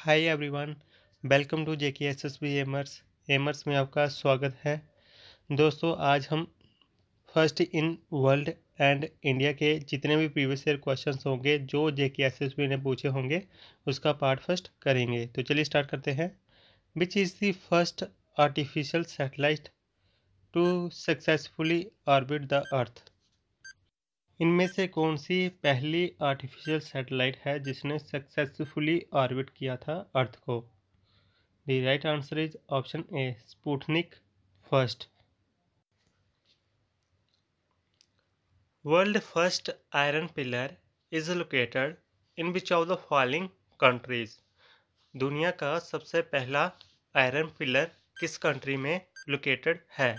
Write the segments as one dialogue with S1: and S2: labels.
S1: Hi everyone welcome to J K S S B aimers aimers में आपका स्वागत है। दोस्तों, आज हम first in world and India के जितने भी प्रीवियस ईयर क्वेश्चंस होंगे, जो जेके एस एस बी ने पूछे होंगे, उसका पार्ट फ़र्स्ट करेंगे। तो चलिए स्टार्ट करते हैं। Which is the first artificial satellite to successfully orbit the earth इनमें से कौन सी पहली आर्टिफिशियल सैटेलाइट है जिसने सक्सेसफुली ऑर्बिट किया था अर्थ को? The right answer is option A Sputnik first world first iron pillar is located in which of the following countries दुनिया का सबसे पहला आयरन पिलर किस कंट्री में लोकेटेड है?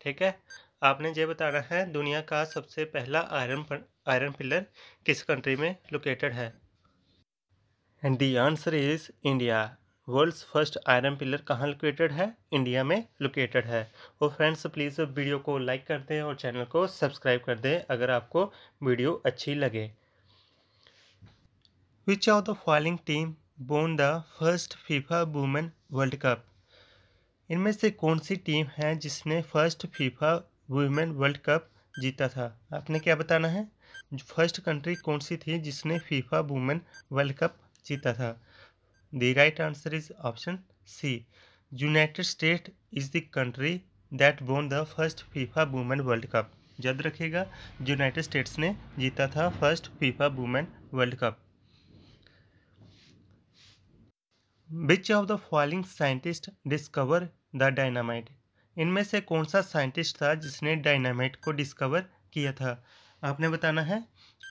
S1: ठीक है? आपने ये बताना है, दुनिया का सबसे पहला आयरन आयरन पिलर किस कंट्री में लोकेटेड है? And the answer is India world's first iron pillar कहाँ लोकेटेड है? इंडिया में लोकेटेड है। और फ्रेंड्स प्लीज़ वीडियो को लाइक कर दें और चैनल को सब्सक्राइब कर दें अगर आपको वीडियो अच्छी लगे। Which of the following team won the first FIFA women world cup इनमें से कौन सी टीम है जिसने first FIFA women world cup जीता था। आपने क्या बताना है? फ़र्स्ट कंट्री कौन सी थी जिसने फीफा वुमेन वर्ल्ड कप जीता था? The right answer is option C. United State is the country that won the first FIFA women world cup. याद रखिएगा, यूनाइटेड स्टेट्स ने जीता था first FIFA women world cup. Which of the following scientist discover the dynamite इनमें से कौन सा scientist था जिसने डायनामाइट को डिस्कवर किया था? आपने बताना है,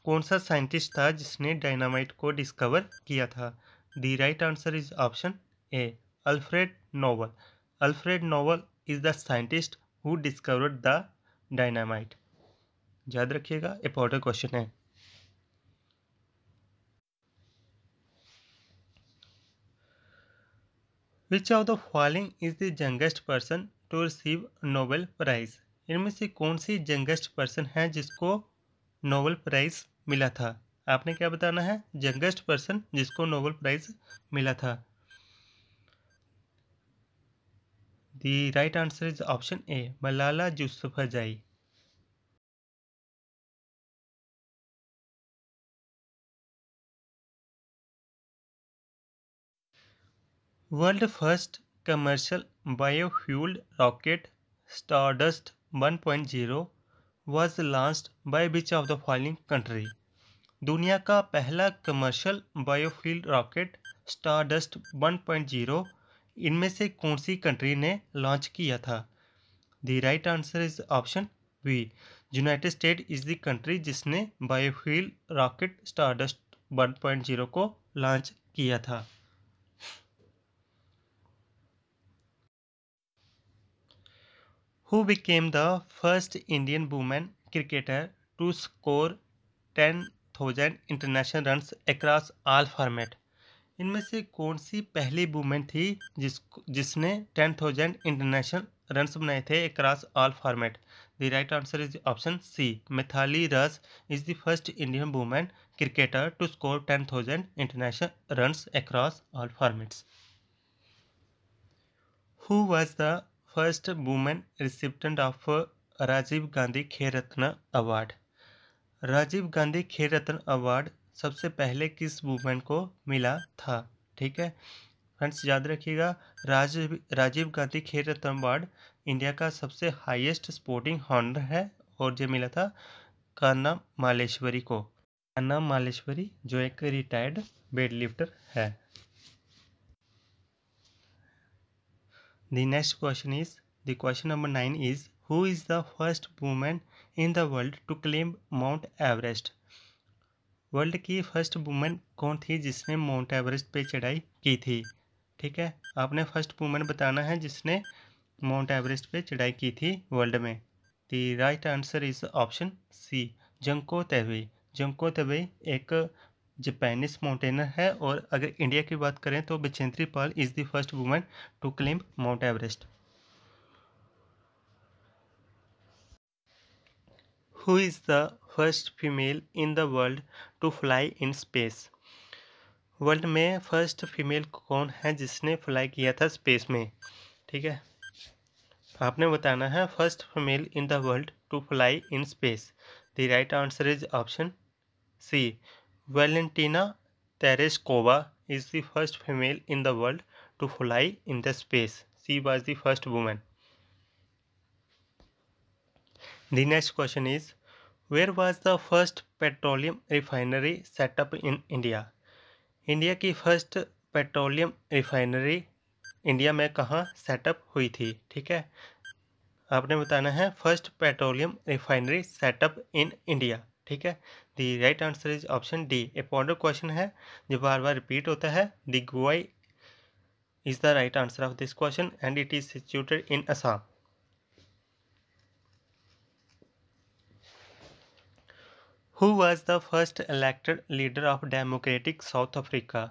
S1: कौन सा साइंटिस्ट था जिसने डायनामाइट को डिस्कवर किया था? The right answer is option A, Alfred Nobel. Alfred Nobel is the scientist who discovered the dynamite. याद रखिएगा इंपॉर्टेंट क्वेश्चन है। Which of the following is the youngest person to receive Nobel prize. इनमें से कौन सी youngest person है जिसको Nobel prize मिला था? आपने क्या बताना है? यंगेस्ट पर्सन जिसको नोबेल प्राइज़ मिला था। The right answer is option A Malala Yousafzai world first commercial biofueled rocket Stardust 1.0 was launched by which of the following country? दुनिया का पहला कमर्शियल बायोफ्यूल रॉकेट स्टारडस्ट 1.0 इनमें से कौन सी कंट्री ने लॉन्च किया था? The right answer is option B United State is the country जिसने बायोफ्यूल रॉकेट स्टारडस्ट 1.0 को लॉन्च किया था। Who became the first Indian woman cricketer to score 10,000 international runs across all format. इनमें से कौन सी पहली वुमेन थी जिस जिसने 10,000 इंटरनेशनल रन्स बनाए थे across all format the right answer is option C Mithali Raj is the first Indian women cricketer to score 10,000 international runs across all formats who was the first women recipient of Rajiv Gandhi Khel Ratna award Rajiv Gandhi Khel Ratna award सबसे पहले किस women को मिला था? ठीक है? Friends याद रखिएगा राजीव राजीव गांधी खेल रत्न अवार्ड इंडिया का सबसे हाईएस्ट स्पोर्टिंग हॉनर है और जो मिला था कान्ना मालेश्वरी को। कान्ना मालेश्वरी, जो एक रिटायर्ड वेट लिफ्टर है। The next question is, the question number 9 is, who is the first woman in the world to climb Mount Everest? World की फ़र्स्ट वुमेन कौन थी जिसने माउंट एवरेस्ट पे चढ़ाई की थी? ठीक है? आपने फ़र्स्ट वुमेन बताना है जिसने माउंट एवरेस्ट पे चढ़ाई की थी वर्ल्ड में। The right answer is option C Junko Tabei Junko Tabei एक जापानीज माउंटेनर है और अगर इंडिया की बात करें तो Bachendri Pal is the first women to climb Mount Everest who is the first female in the world to fly in space world में first female कौन है जिसने फ्लाई किया था स्पेस में? ठीक है? आपने बताना है first female in the world to fly in space the right answer is option C Valentina Tereshkova is the first female in the world to fly in the space. She was the first woman. The next question is Where was the first petroleum refinery set up in India? India की first petroleum refinery India में कहाँ setup हुई थी ठीक है आपने बताना है first petroleum refinery setup in India ठीक है the right answer is option D important question है जो बार बार रिपीट होता है। दी गोवाई is the right answer of this question and it is situated in Assam Who was the first elected leader of Democratic South Africa?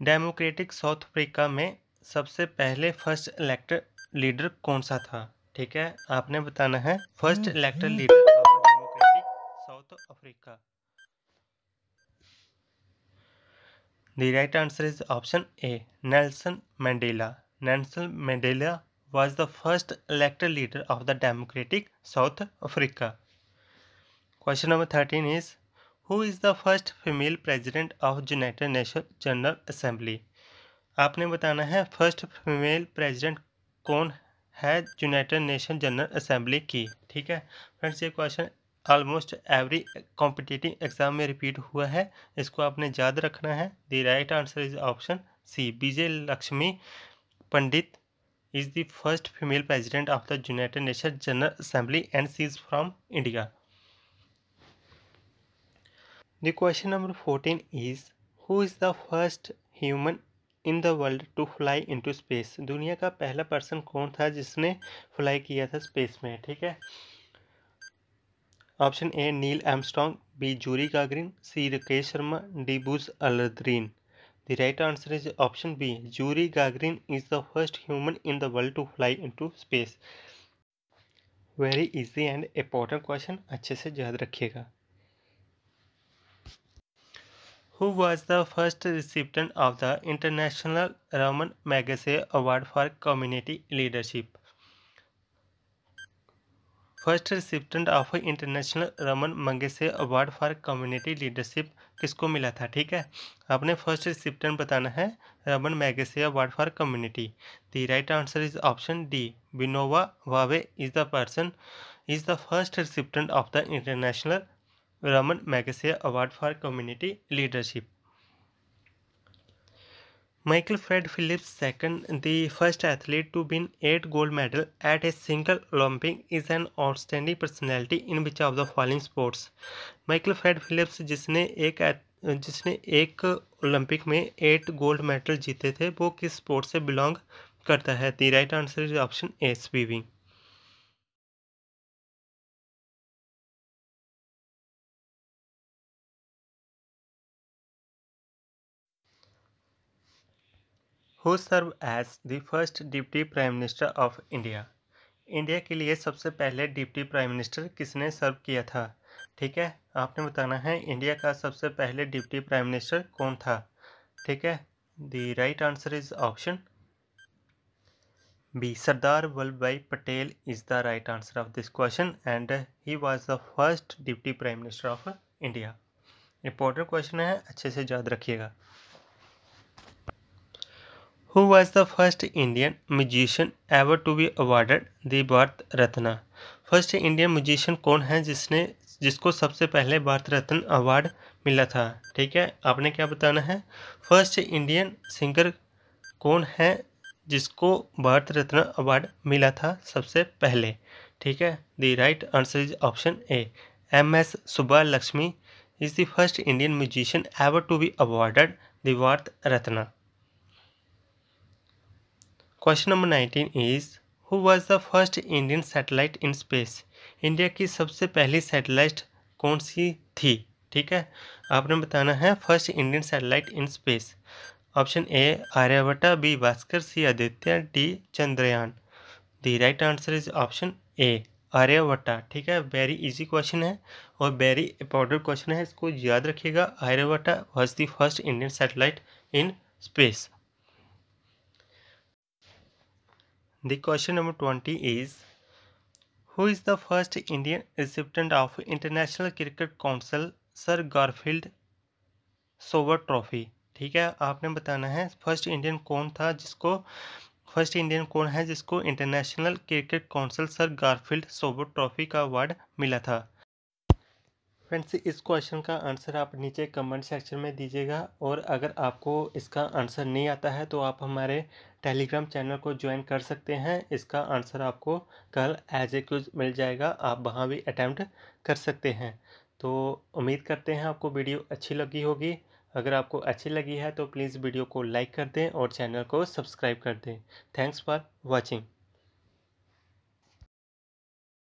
S1: Democratic South Africa में सबसे पहले first elected leader कौन सा था? ठीक है आपने बताना है first elected leader Africa. The right answer is option A Nelson Mandela Nelson Mandela was the first elected leader of the Democratic South Africa question number thirteen is who is the first female president of United Nation General Assembly आपने बताना है first female president कौन है United Nation General Assembly की, ठीक है? Friends ये question almost every competitive exam में रिपीट हुआ है। इसको आपने याद रखना है। The right answer is option C Vijaya Lakshmi Pandit is the first female president of the United Nation General Assembly and she is from India the question number fourteen is who is the first human in the world to fly into space दुनिया का पहला person कौन था जिसने fly किया था space में? ठीक है? Option A, Neil Armstrong B, Yuri Gagarin, C, Rakesh Sharma, D Buzz Aldrin the right answer is option B Yuri Gagarin is the first human in the world to fly into space very easy and important question अच्छे से याद रखिएगा। Who was the first recipient of the International Raman Magsaysay Award for Community Leadership? First recipient of international Ramon Magsaysay award for community leadership किसको मिला था, ठीक है? आपने फ़र्स्ट रिसिप्टेंट बताना है, Ramon Magsaysay award for community. The right answer is option D Vinoba Bhave is the person is the first recipient of the international Ramon Magsaysay award for community leadership. Michael Fred Phillips second, the first athlete to win 8 gold medal at a single Olympic is an outstanding personality in which of the following sports. Michael Fred Phillips जिसने एक जिसने एक Olympic में eight gold medal जीते थे वो किस sport से बिलोंग करता है the right answer is option A swimming who serve as the first deputy prime minister of India India के लिए सबसे पहले डिप्टी प्राइम मिनिस्टर किसने सर्व किया था? ठीक है, आपने बताना है इंडिया का सबसे पहले डिप्टी प्राइम मिनिस्टर कौन था? ठीक है the right answer is option B Sardar Vallabh Bhai Patel is the right answer of this question and he was the first deputy prime minister of India important question है, अच्छे से याद रखिएगा। Who was the first Indian musician ever to be awarded the Bharat Ratna first Indian musician कौन है जिसने, जिसको सबसे पहले भारत रत्न अवार्ड मिला था? ठीक है, आपने क्या बताना है? फ़र्स्ट इंडियन सिंगर कौन है जिसको भारत रत्न अवार्ड मिला था सबसे पहले? ठीक है the right answer is option A M S Subba Lakshmi is the first Indian musician ever to be awarded the Bharat Ratna question number nineteen is who was the first Indian satellite in space India की सबसे पहली satellite कौन सी थी? ठीक है? आपने बताना है first Indian satellite in space option A Aryabhata B Bhaskara C Aditya D Chandrayaan the right answer is option A Aryabhata ठीक है? वेरी इजी क्वेश्चन है और वेरी इंपॉर्टेंट क्वेश्चन है। इसको याद रखिएगा Aryabhata was the first Indian satellite in space the question number twenty is who is the first Indian recipient of international cricket council sir Garfield Sobers trophy ठीक है, आपने बताना है फ़र्स्ट इंडियन कौन था जिसको फ़र्स्ट इंडियन कौन है जिसको international cricket council sir Garfield Sobers trophy का अवार्ड मिला था? फ्रेंड्स, इस क्वेश्चन का आंसर आप नीचे कमेंट सेक्शन में दीजिएगा और अगर आपको इसका आंसर नहीं आता है तो आप हमारे टेलीग्राम चैनल को ज्वाइन कर सकते हैं। इसका आंसर आपको कल एज ए क्यूज मिल जाएगा, आप वहाँ भी अटैम्प्ट कर सकते हैं। तो उम्मीद करते हैं आपको वीडियो अच्छी लगी होगी। अगर आपको अच्छी लगी है तो प्लीज़ वीडियो को लाइक कर दें और चैनल को सब्सक्राइब कर दें। Thanks for watching.